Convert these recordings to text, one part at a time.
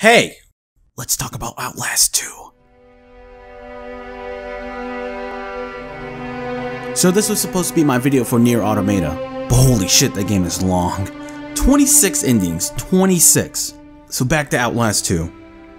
Hey, let's talk about Outlast 2. So this was supposed to be my video for Nier Automata, but holy shit, that game is long. 26 endings, 26. So back to Outlast 2.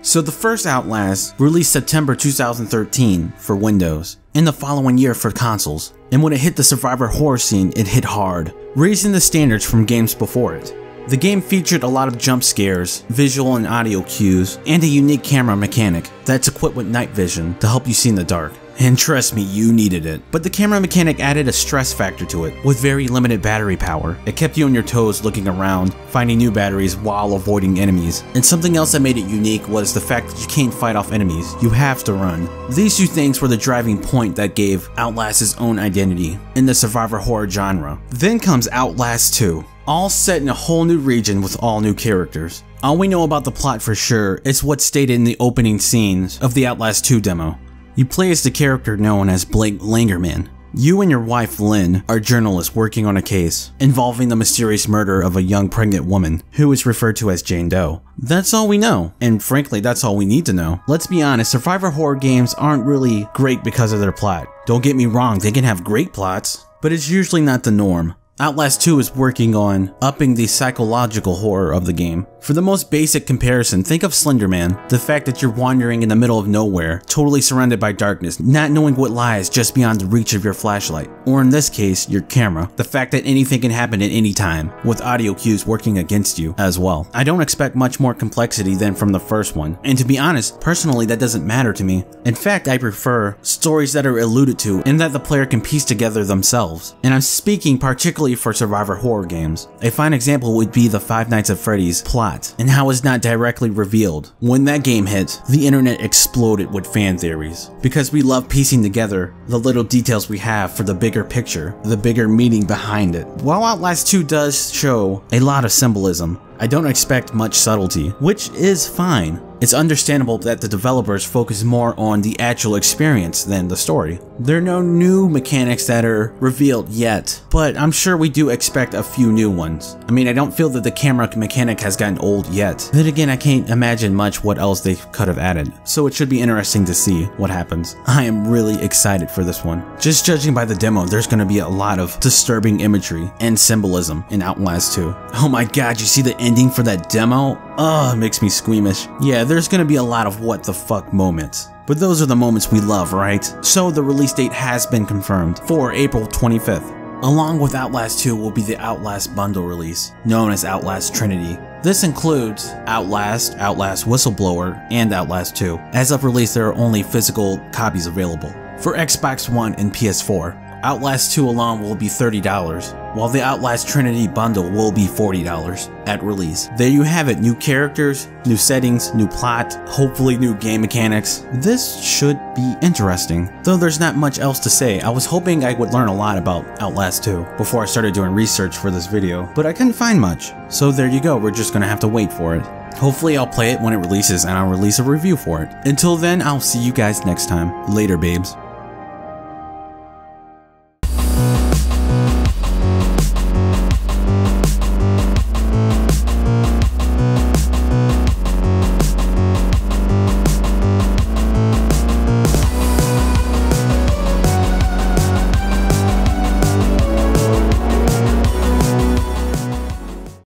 So the first Outlast released September 2013 for Windows, and the following year for consoles. And when it hit the survivor horror scene, it hit hard, raising the standards from games before it. The game featured a lot of jump scares, visual and audio cues, and a unique camera mechanic that's equipped with night vision to help you see in the dark. And trust me, you needed it. But the camera mechanic added a stress factor to it, with very limited battery power. It kept you on your toes looking around, finding new batteries while avoiding enemies. And something else that made it unique was the fact that you can't fight off enemies, you have to run. These two things were the driving point that gave Outlast its own identity in the survivor horror genre. Then comes Outlast 2 all set in a whole new region with all new characters. All we know about the plot for sure is what's stated in the opening scenes of the Outlast 2 demo. You play as the character known as Blake Langermann. You and your wife Lynn are journalists working on a case involving the mysterious murder of a young pregnant woman who is referred to as Jane Doe. That's all we know, and frankly that's all we need to know. Let's be honest, survivor horror games aren't really great because of their plot. Don't get me wrong, they can have great plots, but it's usually not the norm. Outlast 2 is working on upping the psychological horror of the game. For the most basic comparison, think of Slenderman, the fact that you're wandering in the middle of nowhere, totally surrounded by darkness, not knowing what lies just beyond the reach of your flashlight. Or in this case, your camera, the fact that anything can happen at any time, with audio cues working against you as well. I don't expect much more complexity than from the first one, and to be honest, personally that doesn't matter to me. In fact, I prefer stories that are alluded to and that the player can piece together themselves. And I'm speaking particularly for survivor horror games. A fine example would be the Five Nights at Freddy's plot and how it's not directly revealed. When that game hit, the internet exploded with fan theories because we love piecing together the little details we have for the bigger picture, the bigger meaning behind it. While Outlast 2 does show a lot of symbolism, I don't expect much subtlety, which is fine. It's understandable that the developers focus more on the actual experience than the story. There are no new mechanics that are revealed yet, but I'm sure we do expect a few new ones. I mean, I don't feel that the camera mechanic has gotten old yet. Then again, I can't imagine much what else they could have added, so it should be interesting to see what happens. I am really excited for this one. Just judging by the demo, there's going to be a lot of disturbing imagery and symbolism in Outlast 2. Oh my god, you see the ending for that demo? Oh, it makes me squeamish. Yeah, there's gonna be a lot of what the fuck moments. But those are the moments we love, right? So the release date has been confirmed for April 25th. Along with Outlast 2 will be the Outlast bundle release, known as Outlast Trinity. This includes Outlast, Outlast Whistleblower, and Outlast 2. As of release, there are only physical copies available for Xbox One and PS4. Outlast 2 alone will be $30, while the Outlast Trinity bundle will be $40 at release. There you have it, new characters, new settings, new plot, hopefully new game mechanics. This should be interesting. Though there's not much else to say, I was hoping I would learn a lot about Outlast 2 before I started doing research for this video, but I couldn't find much. So there you go, we're just gonna have to wait for it. Hopefully I'll play it when it releases and I'll release a review for it. Until then, I'll see you guys next time. Later, babes.